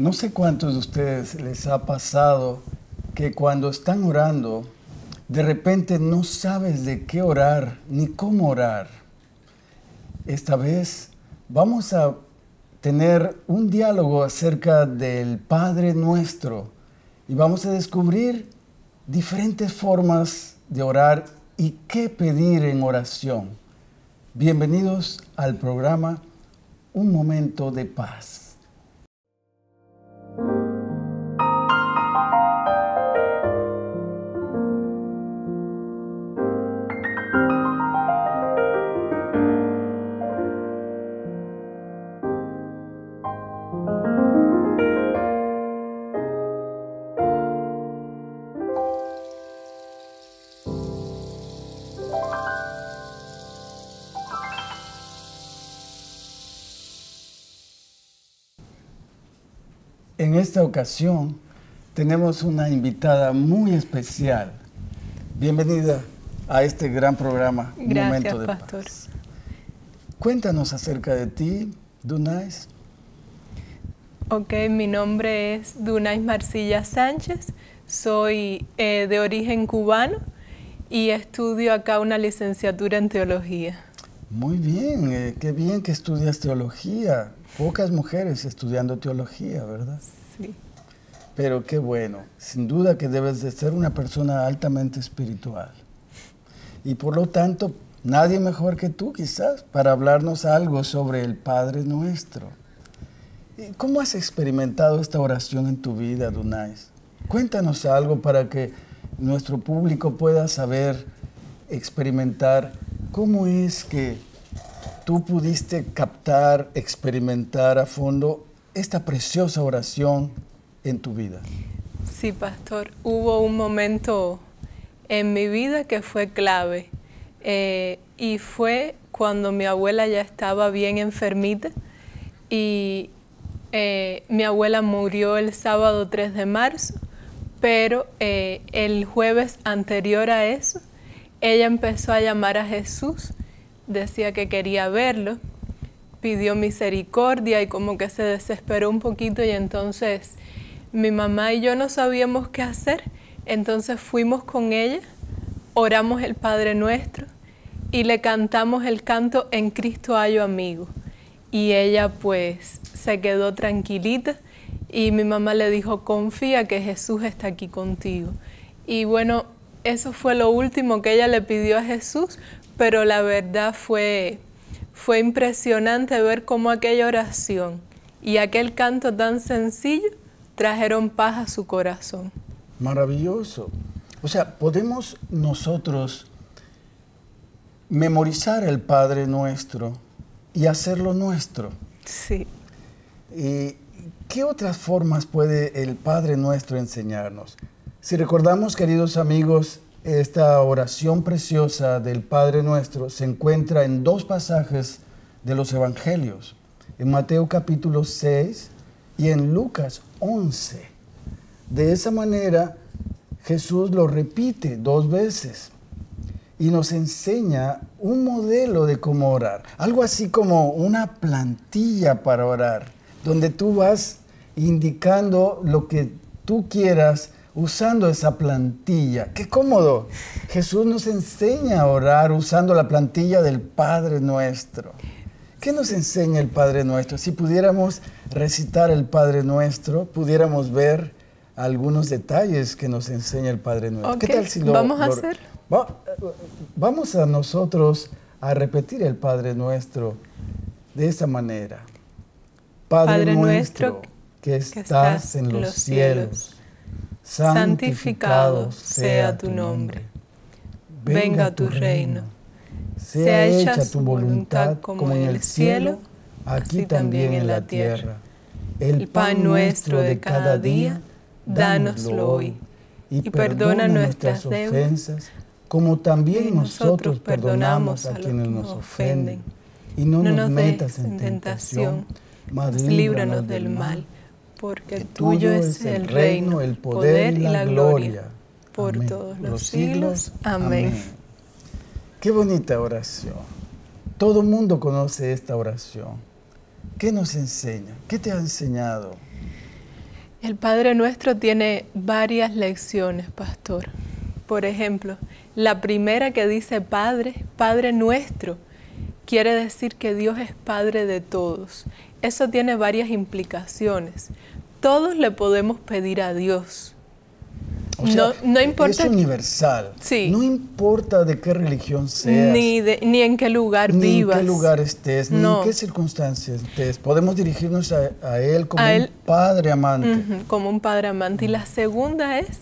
No sé cuántos de ustedes les ha pasado que cuando están orando, de repente no sabes de qué orar ni cómo orar. Esta vez vamos a tener un diálogo acerca del Padre nuestro y vamos a descubrir diferentes formas de orar y qué pedir en oración. Bienvenidos al programa Un Momento de Paz. En esta ocasión tenemos una invitada muy especial. Bienvenida a este gran programa. Gracias, Momento de Pastor. Paz. Cuéntanos acerca de ti, Dunais. Ok, mi nombre es Dunais Marcilla Sánchez, soy eh, de origen cubano y estudio acá una licenciatura en teología. Muy bien, eh, qué bien que estudias teología. Pocas mujeres estudiando teología, ¿verdad? Sí. Pero qué bueno, sin duda que debes de ser una persona altamente espiritual. Y por lo tanto, nadie mejor que tú quizás para hablarnos algo sobre el Padre nuestro. ¿Cómo has experimentado esta oración en tu vida, Dunais? Cuéntanos algo para que nuestro público pueda saber, experimentar cómo es que tú pudiste captar, experimentar a fondo esta preciosa oración en tu vida. Sí, pastor. Hubo un momento en mi vida que fue clave eh, y fue cuando mi abuela ya estaba bien enfermita y eh, mi abuela murió el sábado 3 de marzo, pero eh, el jueves anterior a eso, ella empezó a llamar a Jesús decía que quería verlo, pidió misericordia y como que se desesperó un poquito y entonces mi mamá y yo no sabíamos qué hacer, entonces fuimos con ella, oramos el Padre Nuestro y le cantamos el canto En Cristo hallo amigo. Y ella pues se quedó tranquilita y mi mamá le dijo, confía que Jesús está aquí contigo. Y bueno, eso fue lo último que ella le pidió a Jesús, pero la verdad fue, fue impresionante ver cómo aquella oración y aquel canto tan sencillo trajeron paz a su corazón. Maravilloso. O sea, podemos nosotros memorizar el Padre nuestro y hacerlo nuestro. Sí. ¿Y qué otras formas puede el Padre nuestro enseñarnos? Si recordamos, queridos amigos, esta oración preciosa del Padre Nuestro se encuentra en dos pasajes de los Evangelios, en Mateo capítulo 6 y en Lucas 11. De esa manera, Jesús lo repite dos veces y nos enseña un modelo de cómo orar, algo así como una plantilla para orar, donde tú vas indicando lo que tú quieras usando esa plantilla. Qué cómodo. Jesús nos enseña a orar usando la plantilla del Padre Nuestro. ¿Qué nos enseña el Padre Nuestro? Si pudiéramos recitar el Padre Nuestro, pudiéramos ver algunos detalles que nos enseña el Padre Nuestro. ¿Qué tal si lo vamos a hacer? vamos a nosotros a repetir el Padre Nuestro de esa manera. Padre, nuestro, que estás, en los cielos santificado sea tu nombre. Venga tu reino. Sea hecha tu voluntad como en el cielo, aquí también en la tierra. El pan nuestro de cada día, dánoslo hoy. Y perdona nuestras ofensas, como también nosotros perdonamos a quienes nos ofenden. Y no nos metas en tentación, mas líbranos del mal porque tuyo es el reino, el poder y la gloria, por todos los siglos. Amén. Qué bonita oración. Todo el mundo conoce esta oración. ¿Qué nos enseña? ¿Qué te ha enseñado? El Padre Nuestro tiene varias lecciones, pastor. Por ejemplo, la primera que dice Padre, Padre Nuestro, quiere decir que Dios es Padre de todos. Eso tiene varias implicaciones. Todos le podemos pedir a Dios. no, no, importa. Es universal. Sí. No importa de qué religión seas. Ni, ni en qué lugar vivas. Ni en qué lugar estés, ni en qué circunstancias estés. Podemos dirigirnos a, Él como un Padre amante. como un Padre amante. Y la segunda es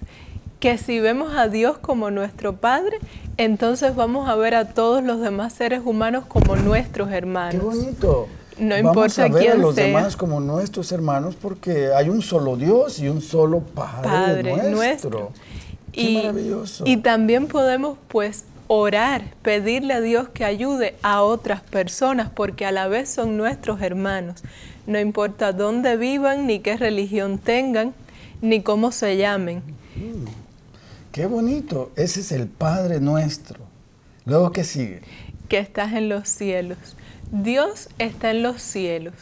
que si vemos a Dios como nuestro Padre, entonces vamos a ver a todos los demás seres humanos como nuestros hermanos. ¡Qué bonito! No importa Vamos a ver a los demás como nuestros hermanos porque hay un solo Dios y un solo Padre, nuestro. Qué y, maravilloso. Y también podemos pues orar, pedirle a Dios que ayude a otras personas porque a la vez son nuestros hermanos. No importa dónde vivan, ni qué religión tengan, ni cómo se llamen. Mm. Qué bonito, ese es el Padre nuestro. Luego, ¿qué sigue? Que estás en los cielos. Dios está en los cielos,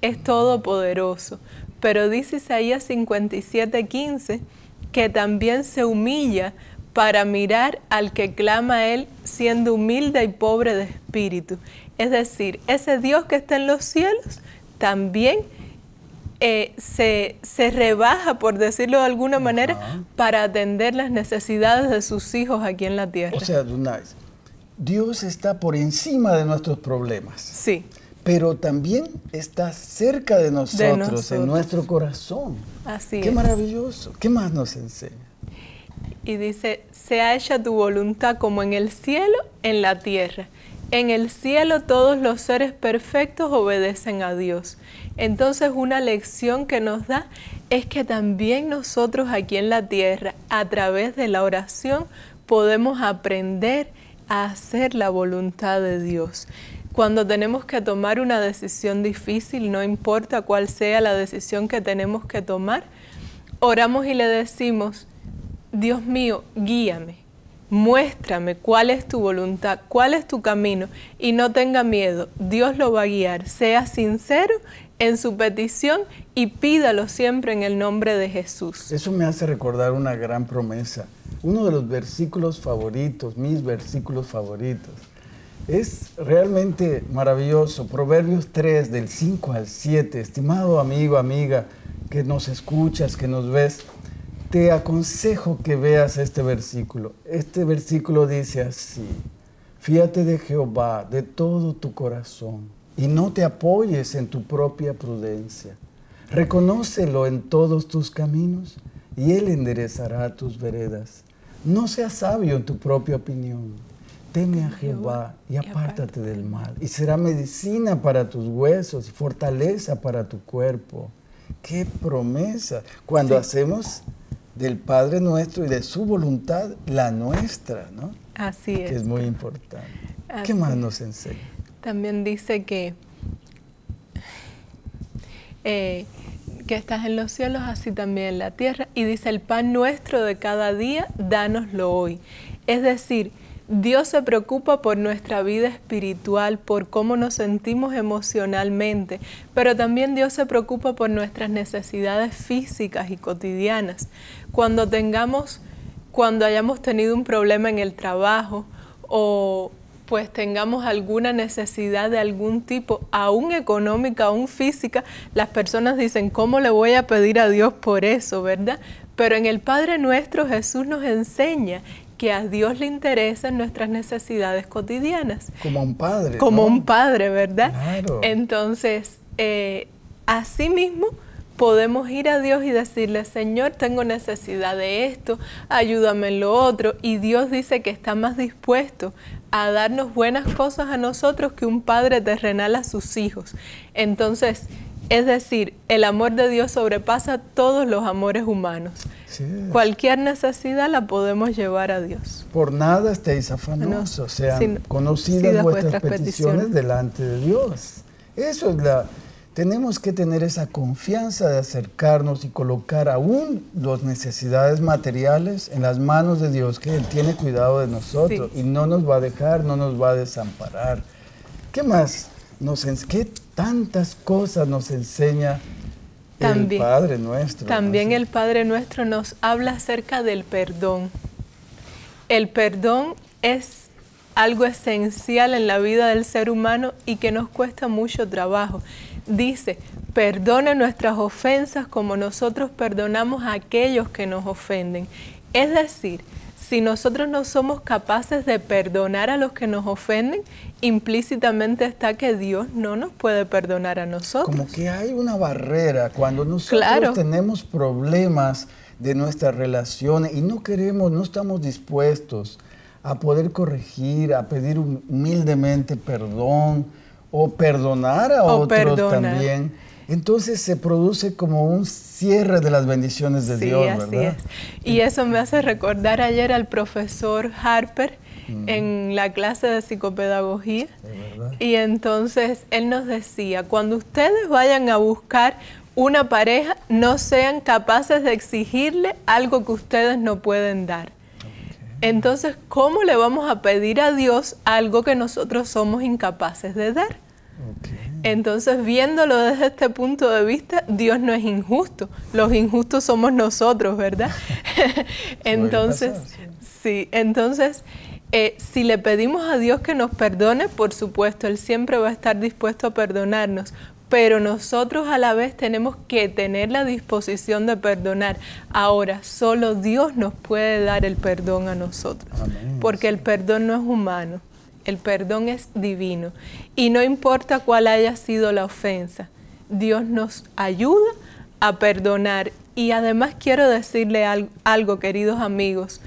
es todopoderoso, pero dice Isaías 57:15 que también se humilla para mirar al que clama a Él siendo humilde y pobre de espíritu. Es decir, ese Dios que está en los cielos también eh, se, se, rebaja, por decirlo de alguna manera, para atender las necesidades de sus hijos aquí en la tierra. O sea, Dios está por encima de nuestros problemas. Sí. Pero también está cerca de nosotros, en nuestro corazón. Así Qué maravilloso. ¿Qué más nos enseña? Y dice, sea hecha tu voluntad como en el cielo, en la tierra. En el cielo todos los seres perfectos obedecen a Dios. Entonces una lección que nos da es que también nosotros aquí en la tierra, a través de la oración, podemos aprender hacer la voluntad de Dios. Cuando tenemos que tomar una decisión difícil, no importa cuál sea la decisión que tenemos que tomar, oramos y le decimos, Dios mío, guíame muéstrame cuál es tu voluntad, cuál es tu camino y no tenga miedo, Dios lo va a guiar. Sea sincero en su petición y pídalo siempre en el nombre de Jesús. Eso me hace recordar una gran promesa, uno de los versículos favoritos, mis versículos favoritos. Es realmente maravilloso. Proverbios 3, del 5 al 7. Estimado amigo, amiga, que nos escuchas, que nos ves, te aconsejo que veas este versículo. Este versículo dice así, fíate de Jehová de todo tu corazón y no te apoyes en tu propia prudencia. Reconócelo en todos tus caminos y Él enderezará tus veredas. No seas sabio en tu propia opinión. Teme a Jehová y apártate del mal. Y será medicina para tus huesos y fortaleza para tu cuerpo. ¡Qué promesa! Cuando hacemos del Padre nuestro y de su voluntad la nuestra, ¿no? Así es. Que es muy importante. ¿Qué más nos enseña? También dice que, eh, que estás en los cielos, así también en la tierra. Y dice, el pan nuestro de cada día, dánoslo hoy. Es decir, Dios se preocupa por nuestra vida espiritual, por cómo nos sentimos emocionalmente, pero también Dios se preocupa por nuestras necesidades físicas y cotidianas. Cuando tengamos, cuando hayamos tenido un problema en el trabajo o pues tengamos alguna necesidad de algún tipo, aún económica, aún física, las personas dicen, ¿cómo le voy a pedir a Dios por eso, verdad? Pero en el Padre nuestro Jesús nos enseña que a Dios le interesan nuestras necesidades cotidianas. Como un padre. Como un padre, ¿verdad? Entonces, eh, así mismo podemos ir a Dios y decirle, Señor, tengo necesidad de esto, ayúdame en lo otro. Y Dios dice que está más dispuesto a darnos buenas cosas a nosotros que un padre terrenal a sus hijos. Entonces, es decir, el amor de Dios sobrepasa todos los amores humanos. Cualquier necesidad la podemos llevar a Dios. Por nada estéis afanosos, sean conocidas vuestras, peticiones, delante de Dios. Eso es la... Tenemos que tener esa confianza de acercarnos y colocar aún las necesidades materiales en las manos de Dios, que Él tiene cuidado de nosotros y no nos va a dejar, no nos va a desamparar. ¿Qué más? Nos, ¿Qué tantas cosas nos enseña También, el Padre nuestro. También el Padre nuestro nos habla acerca del perdón. El perdón es algo esencial en la vida del ser humano y que nos cuesta mucho trabajo. Dice, perdone nuestras ofensas como nosotros perdonamos a aquellos que nos ofenden. Es decir, si nosotros no somos capaces de perdonar a los que nos ofenden, implícitamente está que Dios no nos puede perdonar a nosotros. Como que hay una barrera cuando nosotros tenemos problemas de nuestras relaciones y no queremos, no estamos dispuestos a poder corregir, a pedir humildemente perdón o perdonar a otros también. Entonces se produce como un cierre de las bendiciones de Dios, así Es. Y eso me hace recordar ayer al profesor Harper mm. en la clase de psicopedagogía. y entonces él nos decía, cuando ustedes vayan a buscar una pareja, no sean capaces de exigirle algo que ustedes no pueden dar. Entonces, ¿cómo le vamos a pedir a Dios algo que nosotros somos incapaces de dar? Entonces, viéndolo desde este punto de vista, Dios no es injusto. Los injustos somos nosotros, ¿verdad? entonces, sí, entonces, eh, si le pedimos a Dios que nos perdone, por supuesto, Él siempre va a estar dispuesto a perdonarnos. Pero nosotros a la vez tenemos que tener la disposición de perdonar. Ahora, solo Dios nos puede dar el perdón a nosotros. Porque el perdón no es humano. El perdón es divino. Y no importa cuál haya sido la ofensa, Dios nos ayuda a perdonar. Y además quiero decirle algo, queridos amigos.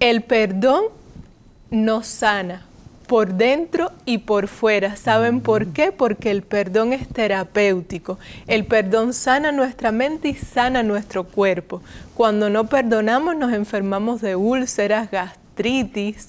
El perdón nos sana por dentro y por fuera. ¿Saben por qué? Porque el perdón es terapéutico. El perdón sana nuestra mente y sana nuestro cuerpo. Cuando no perdonamos nos enfermamos de úlceras, gastritis,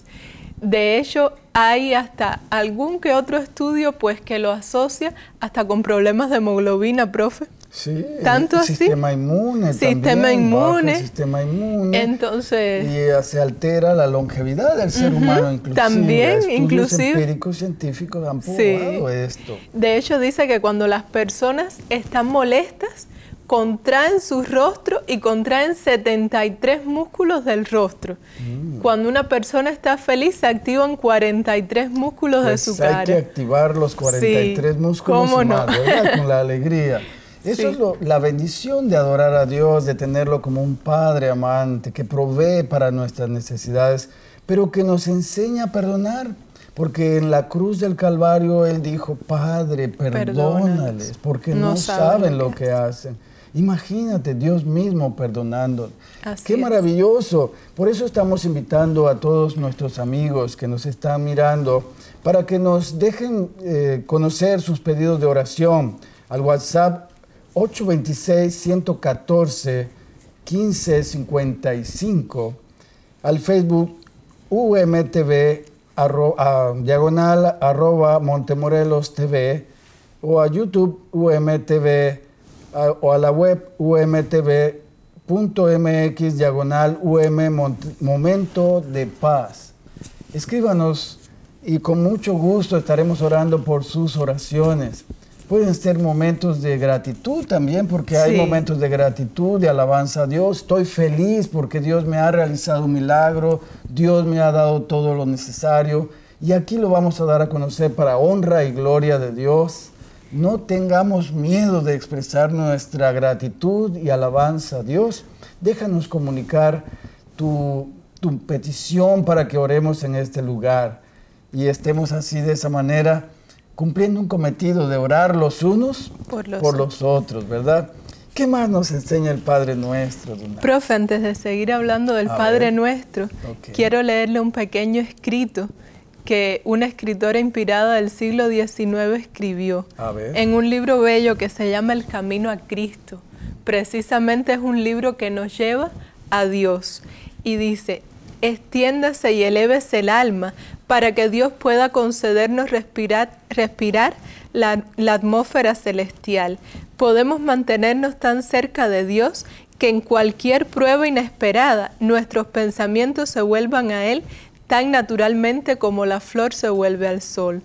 de hecho, hay hasta algún que otro estudio pues que lo asocia hasta con problemas de hemoglobina, profe. Sí, tanto así. Sistema inmune sistema inmune. sistema inmune. Entonces. Y se altera la longevidad del ser humano, inclusive. También, Estudios inclusive. empíricos científicos han probado esto. De hecho, dice que cuando las personas están molestas, contraen su rostro y contraen 73 músculos del rostro. Mm. Cuando una persona está feliz, se activan 43 músculos de pues su cara. Hay que activar los 43 músculos ¿cómo no? con la alegría. Eso es la bendición de adorar a Dios, de tenerlo como un Padre amante que provee para nuestras necesidades, pero que nos enseña a perdonar. Porque en la cruz del Calvario Él dijo, Padre, perdónales, porque no, saben, lo que hacen. Imagínate Dios mismo perdonando. Qué maravilloso. Por eso estamos invitando a todos nuestros amigos que nos están mirando para que nos dejen eh, conocer sus pedidos de oración al WhatsApp 826-114-1555, al Facebook UMTV diagonal arroba Montemorelos TV o a YouTube UMTV o a la web umtv.mx diagonal um momento de paz. Escríbanos y con mucho gusto estaremos orando por sus oraciones. Pueden ser momentos de gratitud también, porque hay momentos de gratitud, de alabanza a Dios. Estoy feliz porque Dios me ha realizado un milagro, Dios me ha dado todo lo necesario. Y aquí lo vamos a dar a conocer para honra y gloria de Dios. No tengamos miedo de expresar nuestra gratitud y alabanza a Dios. Déjanos comunicar tu, petición para que oremos en este lugar y estemos así de esa manera cumpliendo un cometido de orar los unos por los, otros, ¿verdad? ¿Qué más nos enseña el Padre Nuestro? Profe, antes de seguir hablando del Padre Nuestro, quiero leerle un pequeño escrito que una escritora inspirada del siglo XIX escribió en un libro bello que se llama El Camino a Cristo. Precisamente es un libro que nos lleva a Dios y dice, extiéndase y elévese el alma para que Dios pueda concedernos respirar, la, la atmósfera celestial. Podemos mantenernos tan cerca de Dios que en cualquier prueba inesperada nuestros pensamientos se vuelvan a Él tan naturalmente como la flor se vuelve al sol.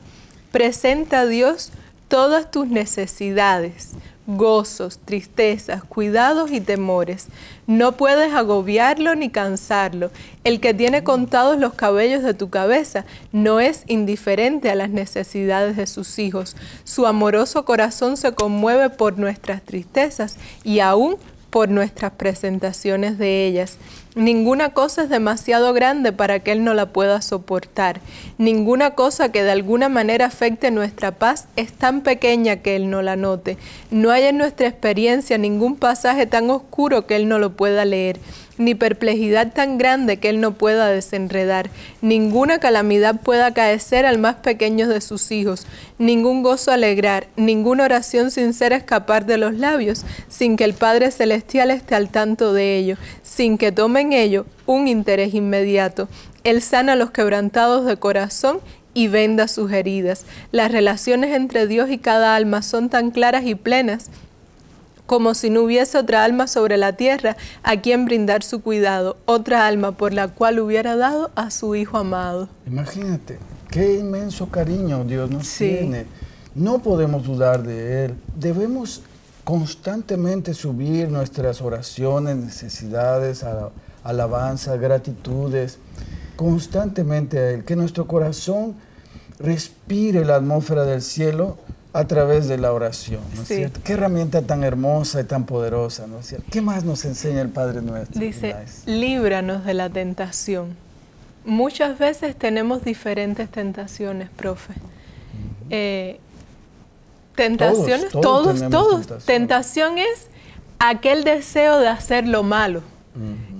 Presenta a Dios todas tus necesidades, gozos, tristezas, cuidados y temores. No puedes agobiarlo ni cansarlo. El que tiene contados los cabellos de tu cabeza no es indiferente a las necesidades de sus hijos. Su amoroso corazón se conmueve por nuestras tristezas y aún por nuestras presentaciones de ellas. Ninguna cosa es demasiado grande para que Él no la pueda soportar. Ninguna cosa que de alguna manera afecte nuestra paz es tan pequeña que Él no la note. No hay en nuestra experiencia ningún pasaje tan oscuro que Él no lo pueda leer ni perplejidad tan grande que él no pueda desenredar, ninguna calamidad pueda acaecer al más pequeño de sus hijos, ningún gozo alegrar, ninguna oración sincera escapar de los labios, sin que el Padre Celestial esté al tanto de ello, sin que tome en ello un interés inmediato. Él sana a los quebrantados de corazón y venda sus heridas. Las relaciones entre Dios y cada alma son tan claras y plenas como si no hubiese otra alma sobre la tierra a quien brindar su cuidado, otra alma por la cual hubiera dado a su Hijo amado. Imagínate, qué inmenso cariño Dios nos tiene. No podemos dudar de Él. Debemos constantemente subir nuestras oraciones, necesidades, alabanza, gratitudes, constantemente a Él. Que nuestro corazón respire la atmósfera del cielo a través de la oración, ¿no es cierto? Qué herramienta tan hermosa y tan poderosa, ¿no es cierto? ¿Qué más nos enseña el Padre nuestro? Dice, líbranos de la tentación. Muchas veces tenemos diferentes tentaciones, profe. Eh, tentaciones, todos, todos. Tentación. es aquel deseo de hacer lo malo.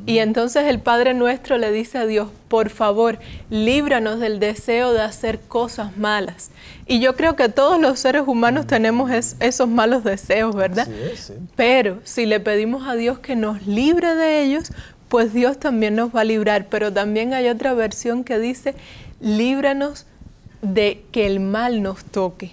Y entonces el Padre nuestro le dice a Dios, por favor, líbranos del deseo de hacer cosas malas. Y yo creo que todos los seres humanos tenemos esos malos deseos, ¿verdad? Pero si le pedimos a Dios que nos libre de ellos, pues Dios también nos va a librar. Pero también hay otra versión que dice, líbranos de que el mal nos toque.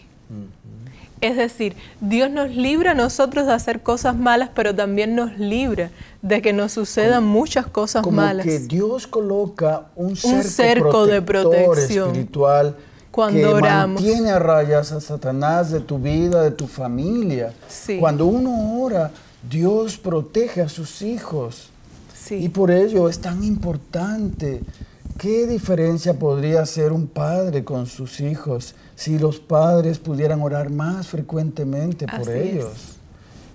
Es decir, Dios nos libra a nosotros de hacer cosas malas, pero también nos libra de que nos sucedan muchas cosas como malas. Que Dios coloca un cerco, de protección espiritual cuando que mantiene a rayas a Satanás de tu vida, de tu familia. Cuando uno ora, Dios protege a sus hijos. Y por ello es tan importante. ¿Qué diferencia podría hacer un padre con sus hijos? si los padres pudieran orar más frecuentemente por ellos.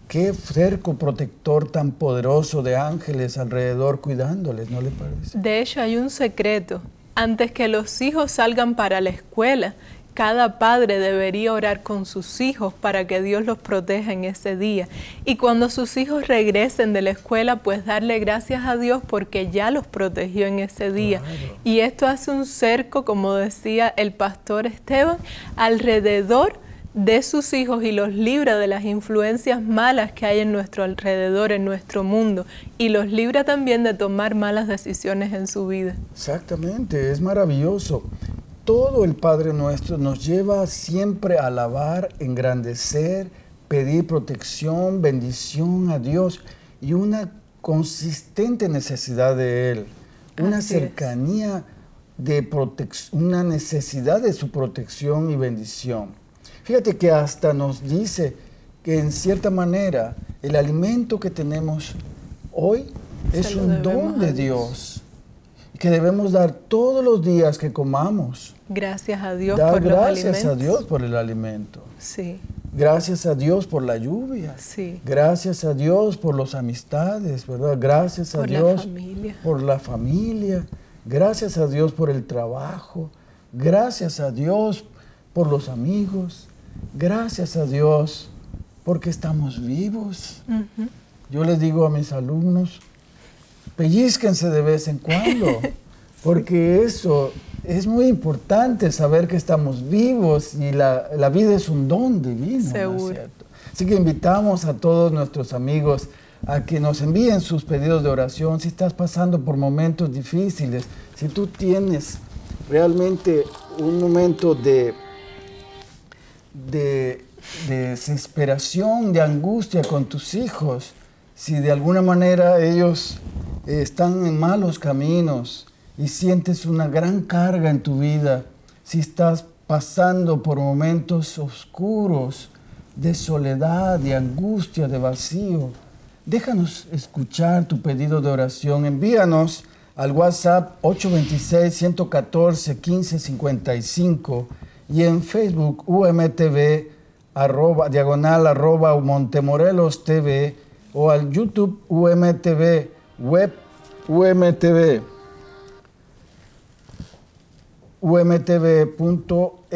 Qué cerco protector tan poderoso de ángeles alrededor cuidándoles, ¿no le parece? De hecho, hay un secreto. Antes que los hijos salgan para la escuela, cada padre debería orar con sus hijos para que Dios los proteja en ese día. Y cuando sus hijos regresen de la escuela, pues darle gracias a Dios porque ya los protegió en ese día. Y esto hace un cerco, como decía el pastor Esteban, alrededor de sus hijos y los libra de las influencias malas que hay en nuestro alrededor, en nuestro mundo, y los libra también de tomar malas decisiones en su vida. Exactamente, es maravilloso todo el Padre nuestro nos lleva siempre a alabar, engrandecer, pedir protección, bendición a Dios y una consistente necesidad de Él, una cercanía de protección, una necesidad de su protección y bendición. Fíjate que hasta nos dice que en cierta manera el alimento que tenemos hoy es un don de Dios que debemos dar todos los días que comamos. Gracias a Dios por los alimentos. Gracias a Dios por el alimento. Sí. Gracias a Dios por la lluvia. Sí. Gracias a Dios por las amistades, ¿verdad? Gracias a Dios por la familia. Gracias a Dios por el trabajo. Gracias a Dios por los amigos. Gracias a Dios porque estamos vivos. Yo les digo a mis alumnos, pellizquense de vez en cuando, porque eso es muy importante saber que estamos vivos y la, vida es un don divino. Seguro. Así que invitamos a todos nuestros amigos a que nos envíen sus pedidos de oración si estás pasando por momentos difíciles, si tú tienes realmente un momento de, de desesperación, de angustia con tus hijos, si de alguna manera ellos están en malos caminos y sientes una gran carga en tu vida, si estás pasando por momentos oscuros, de soledad, de angustia, de vacío. Déjanos escuchar tu pedido de oración. Envíanos al WhatsApp 826-114-1555 y en Facebook UMTV arroba, diagonal arroba Montemorelos TV o al YouTube UMTV, web UMTV, umtv.mx,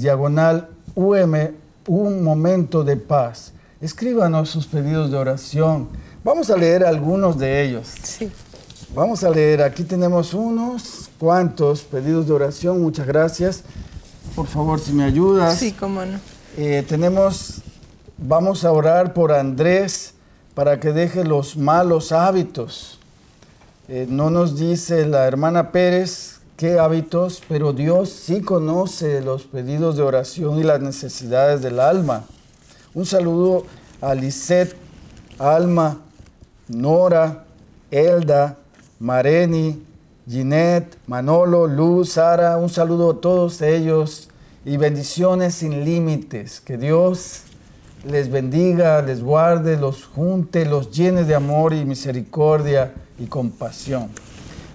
diagonal UM, un momento de paz. Escríbanos sus pedidos de oración. Vamos a leer algunos de ellos. Sí. Vamos a leer, aquí tenemos unos cuantos pedidos de oración, muchas gracias. Por favor, si me ayudas. Sí, cómo no. Eh, tenemos, vamos a orar por Andrés para que deje los malos hábitos. Eh, no nos dice la hermana Pérez qué hábitos, pero Dios sí conoce los pedidos de oración y las necesidades del alma. Un saludo a Lisette, Alma, Nora, Elda, Mareni, Ginette, Manolo, Luz, Sara, un saludo a todos ellos y bendiciones sin límites. Que Dios les bendiga, les guarde, los junte, los llene de amor y misericordia y compasión.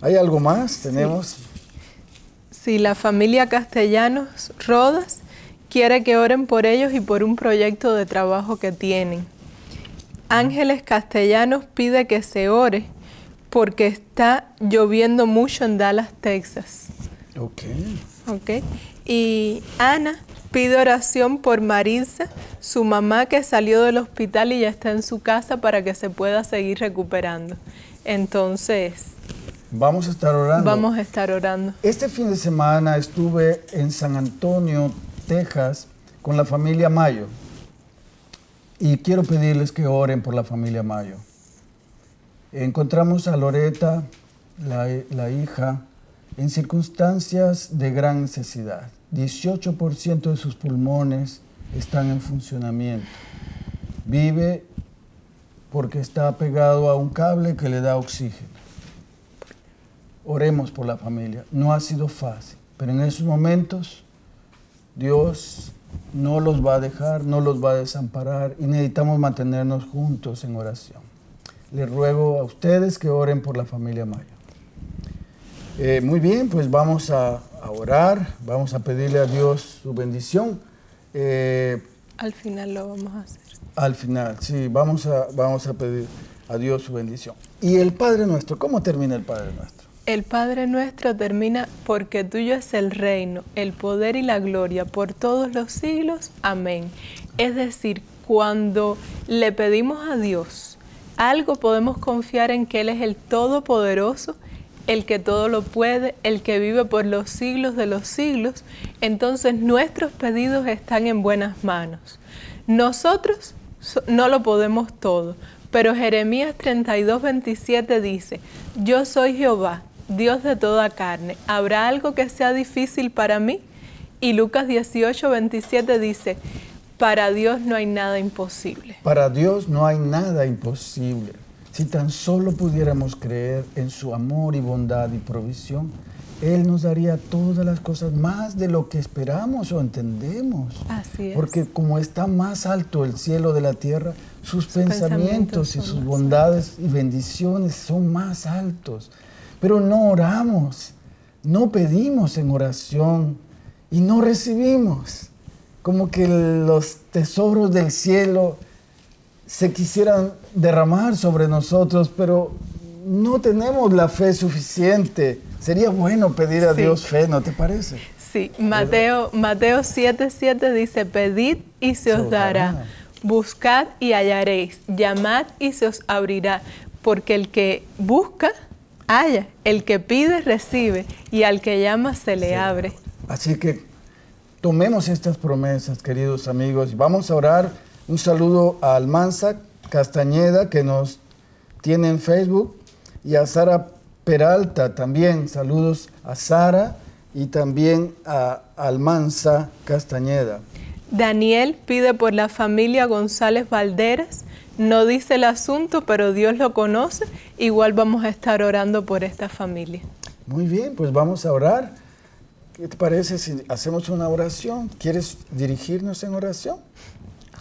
¿Hay algo más? ¿Tenemos? Sí, la familia Castellanos Rodas quiere que oren por ellos y por un proyecto de trabajo que tienen. Ángeles Castellanos pide que se ore porque está lloviendo mucho en Dallas, Texas. Ok. Ok. Y Ana pide oración por Marisa, su mamá que salió del hospital y ya está en su casa para que se pueda seguir recuperando. Entonces, Vamos a estar orando. vamos a estar orando. Este fin de semana estuve en San Antonio, Texas, con la familia Mayo. Y quiero pedirles que oren por la familia Mayo. Encontramos a Loreta, la, la hija, en circunstancias de gran necesidad. 18% de sus pulmones están en funcionamiento. Vive porque está pegado a un cable que le da oxígeno. Oremos por la familia. No ha sido fácil, pero en esos momentos Dios no los va a dejar, no los va a desamparar y necesitamos mantenernos juntos en oración. Les ruego a ustedes que oren por la familia Maya. Eh, muy bien, pues vamos a, a, orar, vamos a pedirle a Dios su bendición. Eh, Al final lo vamos a hacer. al final, sí, vamos a, vamos a pedir a Dios su bendición. Y el Padre Nuestro, ¿cómo termina el Padre Nuestro? El Padre nuestro termina porque tuyo es el reino, el poder y la gloria por todos los siglos. Amén. Es decir, cuando le pedimos a Dios algo, podemos confiar en que Él es el Todopoderoso, el que todo lo puede, el que vive por los siglos de los siglos. Entonces nuestros pedidos están en buenas manos. Nosotros so- no lo podemos todo, pero Jeremías 32, 27 dice, yo soy Jehová, Dios de toda carne. ¿Habrá algo que sea difícil para mí? Y Lucas 18, 27 dice, para Dios no hay nada imposible. Para Dios no hay nada imposible. Si tan solo pudiéramos creer en su amor y bondad y provisión, Él nos daría todas las cosas más de lo que esperamos o entendemos. Así es. Porque como está más alto el cielo de la tierra, sus, pensamientos, pensamientos y sus bondades y bendiciones son más altos. Pero no oramos, no pedimos en oración y no recibimos. Como que los tesoros del cielo se quisieran derramar sobre nosotros, pero no tenemos la fe suficiente. Sería bueno pedir a Sí. Dios fe, ¿no te parece? Sí, Mateo, Mateo 7, 7 dice, pedid y se os dará. buscad y hallaréis, llamad y se os abrirá, porque el que busca, halla, el que pide, recibe, y al que llama se le abre. Así que tomemos estas promesas, queridos amigos, y vamos a orar. Un saludo a Almanza Castañeda, que nos tiene en Facebook, y a Sara Peralta también. Saludos a Sara y también a Almanza Castañeda. Daniel pide por la familia González Valderas, no dice el asunto, pero Dios lo conoce, igual vamos a estar orando por esta familia. Muy bien, pues vamos a orar. ¿Qué te parece si hacemos una oración? ¿Quieres dirigirnos en oración?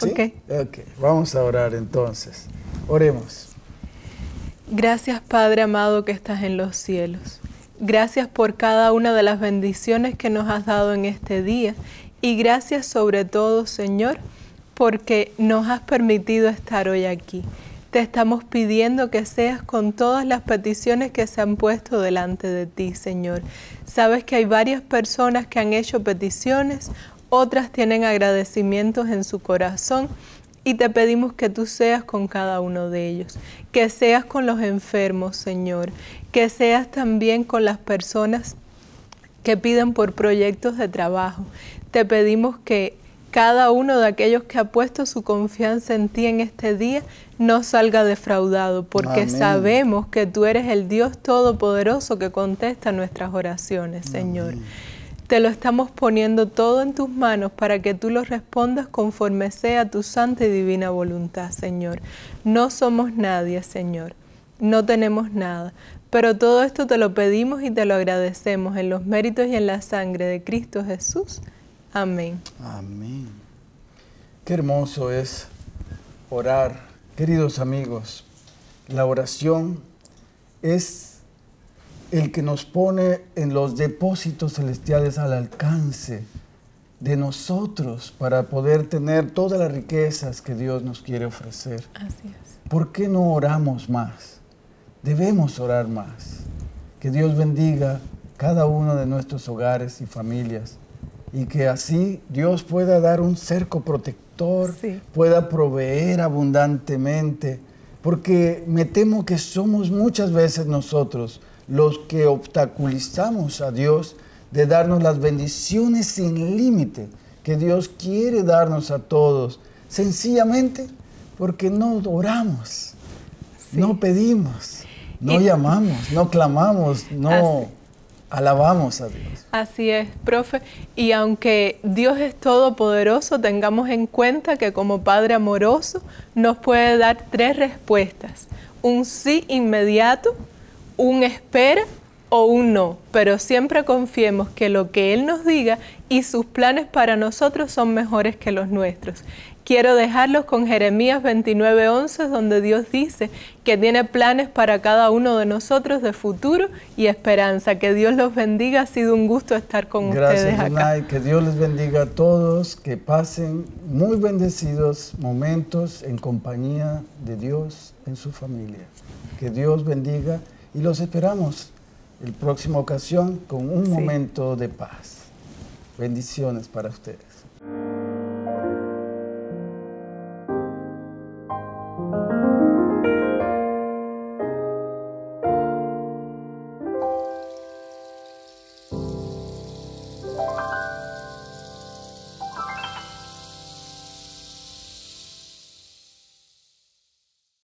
¿Sí? ok. Vamos a orar entonces. Oremos. Gracias Padre amado que estás en los cielos. Gracias por cada una de las bendiciones que nos has dado en este día y gracias sobre todo Señor porque nos has permitido estar hoy aquí. Te estamos pidiendo que seas con todas las peticiones que se han puesto delante de ti, Señor. Sabes que hay varias personas que han hecho peticiones, otras tienen agradecimientos en su corazón y te pedimos que tú seas con cada uno de ellos, que seas con los enfermos, Señor, que seas también con las personas que piden por proyectos de trabajo. Te pedimos que cada uno de aquellos que ha puesto su confianza en ti en este día no salga defraudado, porque sabemos que tú eres el Dios Todopoderoso que contesta nuestras oraciones, Señor. Te lo estamos poniendo todo en tus manos para que tú lo respondas conforme sea tu santa y divina voluntad, Señor. No somos nadie, Señor. No tenemos nada. Pero todo esto te lo pedimos y te lo agradecemos en los méritos y en la sangre de Cristo Jesús. Amén. Amén. Qué hermoso es orar. Queridos amigos, la oración es el que nos pone en los depósitos celestiales al alcance de nosotros para poder tener todas las riquezas que Dios nos quiere ofrecer. Así es. ¿Por qué no oramos más? Debemos orar más. Que Dios bendiga cada uno de nuestros hogares y familias y que así Dios pueda dar un cerco protector, pueda proveer abundantemente, porque me temo que somos muchas veces nosotros los que obstaculizamos a Dios de darnos las bendiciones sin límite que Dios quiere darnos a todos, sencillamente porque no oramos, no pedimos, no llamamos, no clamamos, no alabamos a Dios. Así es, profe. Y aunque Dios es todopoderoso, tengamos en cuenta que como Padre amoroso nos puede dar tres respuestas. Un sí inmediato, un espera o un no, pero siempre confiemos que lo que Él nos diga y sus planes para nosotros son mejores que los nuestros. Quiero dejarlos con Jeremías 29:11, donde Dios dice que tiene planes para cada uno de nosotros de futuro y esperanza. Que Dios los bendiga. Ha sido un gusto estar con ustedes acá. Que Dios les bendiga a todos. Que pasen muy bendecidos momentos en compañía de Dios en su familia. Que Dios bendiga y los esperamos la próxima ocasión con un momento de paz. Bendiciones para ustedes.